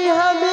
कि हमसे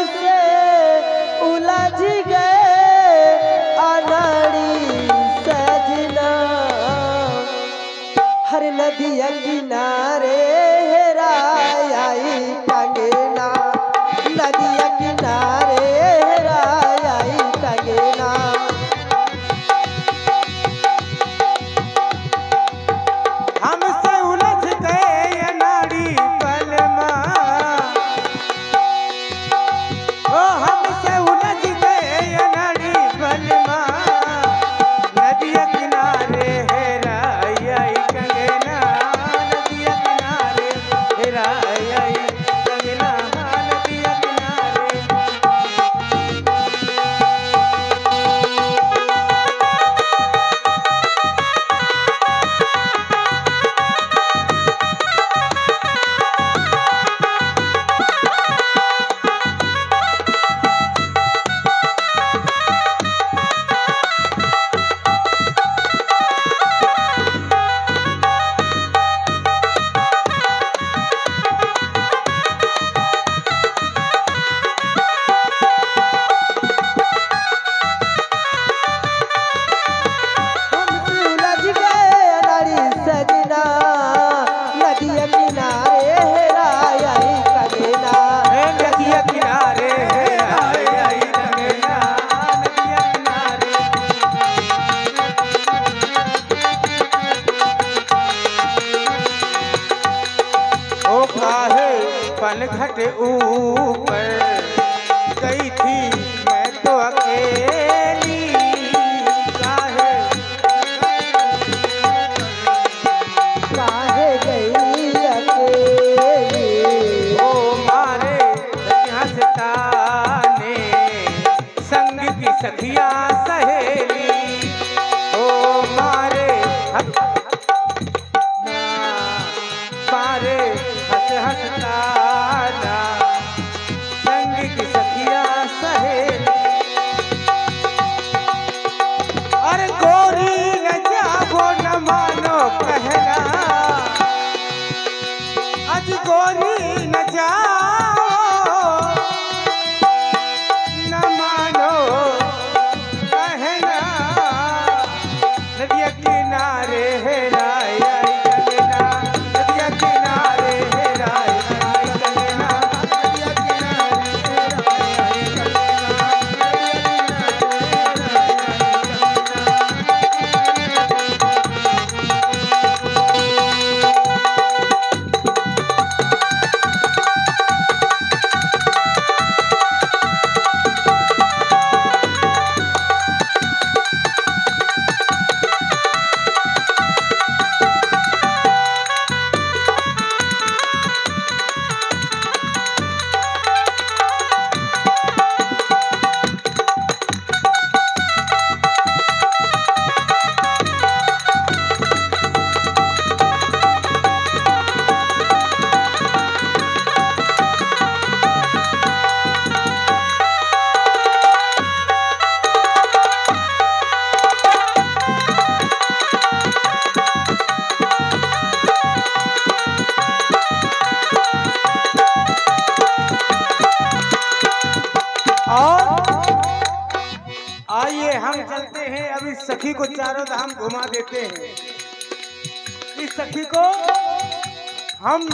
पनघट ऊपर। गई थी मैं तो अकेली। काहे? काहे गई अकेली? ओ मारे हंसताने संग की सखिया सहेली। ओ मारे हंस- मारे हंस हंसताना धाम घुमा देते हैं। इस सखी को हम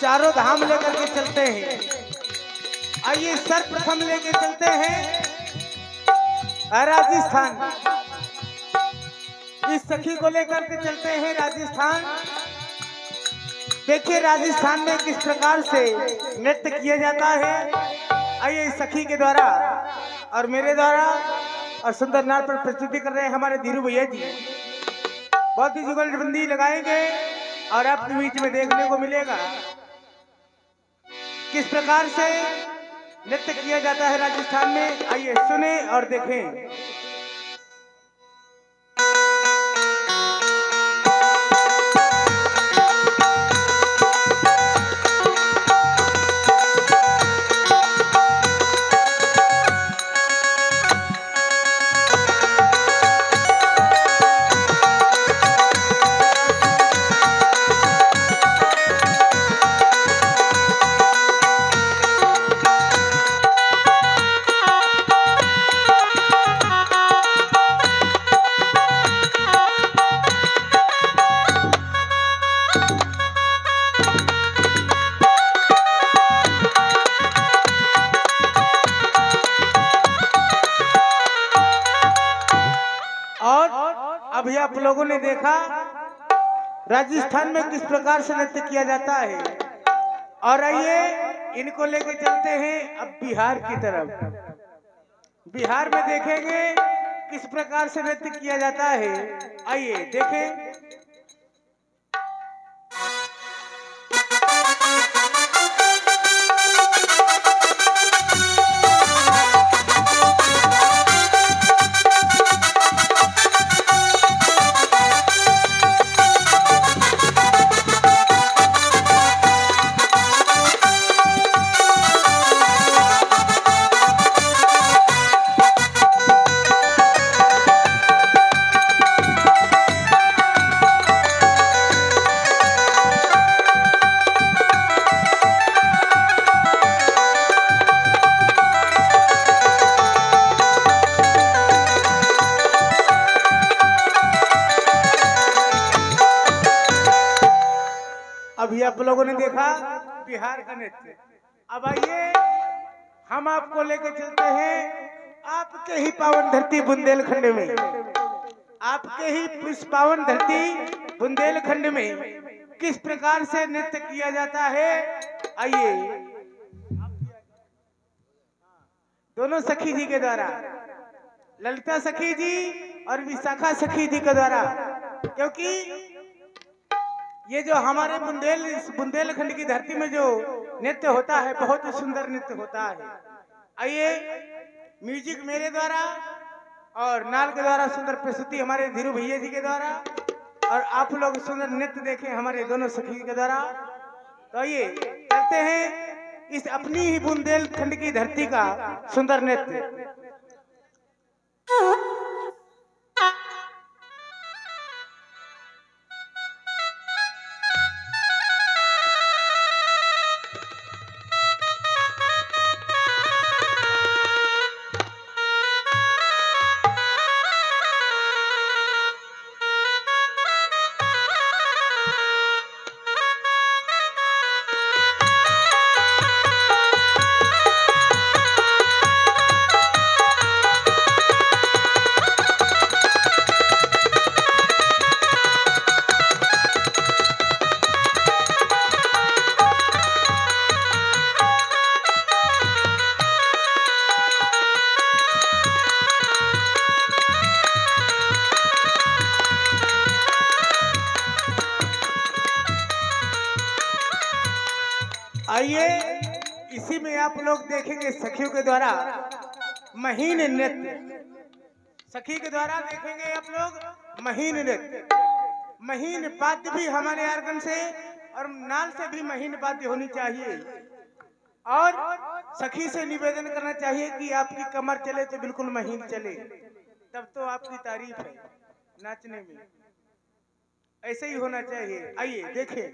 चारों धाम लेकर के चलते हैं। आइए सर्वप्रथम लेके चलते हैं। राजस्थान। इस सखी को लेकर के चलते हैं राजस्थान। देखिए राजस्थान में किस प्रकार से नृत्य किया जाता है। आइए इस सखी के द्वारा और मेरे द्वारा और सुंदर नार पर प्रस्तुति कर रहे हैं हमारे धीरू भैया जी। बहुत ही जुगलबंदी लगाएँगे और आपके बीच में देखने को मिलेगा। किस प्रकार से नृत्य किया जाता है राजस्थान में? आइए सुने और देखें। आप लोगों ने देखा, राजस्थान में किस प्रकार से नृत्य किया जाता है? और आइए, इनको लेके चलते हैं अब बिहार की तरफ़। बिहार में देखेंगे किस प्रकार से नृत्य किया जाता है। आइए, देखें। अभी आप लोगों ने देखा, बिहार का नृत्य अब आइए, हम आपको लेकर चलते हैं आपके ही पावन धरती बुंदेलखंड में। आपके ही इस पावन धरती बुंदेलखंड में किस प्रकार से नृत्य किया जाता है? आइए। दोनों सखी जी के द्वारा, ललिता सखी जी और विशाखा सखी जी के द्वारा, क्योंकि ये जो हमारे बुंदेल, बुंदेलखंड की धरती में जो नृत्य होता है, बहुत ही सुंदर नृत्य होता है। आइए, म्यूज़िक मेरे द्वारा और नाल के द्वारा सुंदर प्रस्तुति हमारे धीरू भैया जी के द्वारा और आप लोग सुंदर नृत्य देखें हमारे दोनों सखी के द्वारा। तो आइए, चलते हैं इस अपनी ही बुंदेलखंड की धरती का सुंदर नृत्य। आइए, इसी में आप लोग देखेंगे सखियों के द्वारा महीन नृत्य। सखी के द्वारा देखेंगे आप लोग महीन नृत्य। महीन वाद्य भी हमारे आर्गन से और नाल से भी महीन वाद्य होनी चाहिए। और सखी से निवेदन करना चाहिए कि आपकी कमर चले तो बिल्कुल महीन चले। तब तो आपकी तारीफ़ है नाचने में। ऐसे ही होना चाहिए। आइए, देखें।